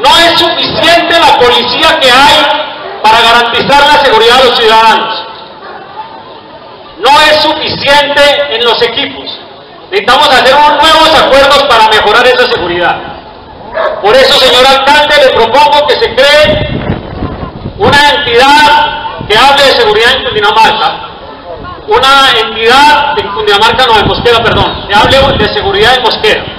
No es suficiente la policía que hay para garantizar la seguridad de los ciudadanos. No es suficiente en los equipos. Necesitamos hacer unos nuevos acuerdos para mejorar esa seguridad. Por eso, señor alcalde, le propongo que se cree una entidad que hable de seguridad en Cundinamarca, una entidad de Cundinamarca, no de Mosquera, perdón, que hable de seguridad en Mosquera.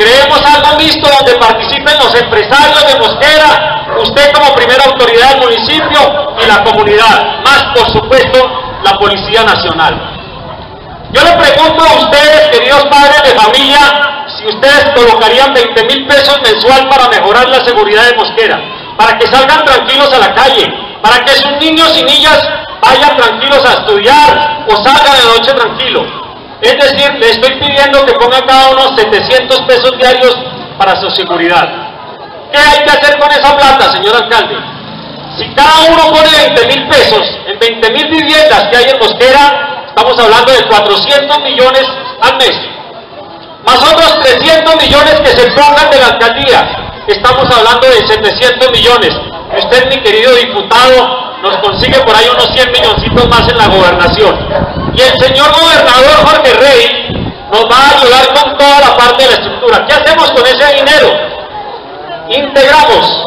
Creemos algo mixto donde participen los empresarios de Mosquera, usted como primera autoridad del municipio y la comunidad, más por supuesto la Policía Nacional. Yo le pregunto a ustedes, queridos padres de familia, si ustedes colocarían 20 mil pesos mensual para mejorar la seguridad de Mosquera, para que salgan tranquilos a la calle, para que sus niños y niñas vayan tranquilos a estudiar o salgan de noche tranquilos. Es decir, le estoy pidiendo que ponga cada uno 700 pesos diarios para su seguridad. ¿Qué hay que hacer con esa plata, señor alcalde? Si cada uno pone 20 mil pesos en 20 mil viviendas que hay en Mosquera, estamos hablando de 400 millones al mes. Más otros 300 millones que se pongan de la alcaldía. Estamos hablando de 700 millones. Usted, mi querido diputado, nos consigue por ahí unos 100 milloncitos más en la gobernación. Y el señor gobernador Jorge Rey nos va a ayudar con toda la parte de la estructura. ¿Qué hacemos con ese dinero? Integramos,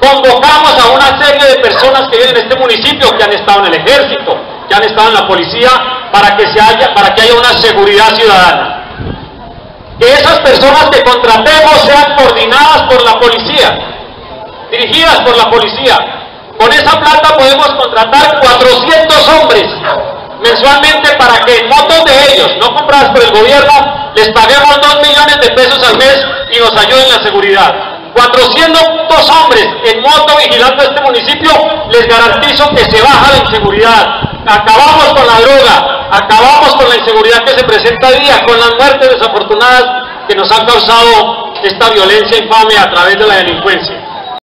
convocamos a una serie de personas que viven en este municipio, que han estado en el ejército, que han estado en la policía, para que, se haya, para que haya una seguridad ciudadana. Que esas personas que contratemos sean coordinadas por la policía, dirigidas por la policía, con esa plata podemos contratar 400 hombres mensualmente para que en motos de ellos, no compradas por el gobierno, les paguemos 2 millones de pesos al mes y nos ayuden en la seguridad. 400 hombres en moto vigilando este municipio, les garantizo que se baja la inseguridad. Acabamos con la droga, acabamos con la inseguridad que se presenta día, con las muertes desafortunadas que nos han causado esta violencia infame a través de la delincuencia.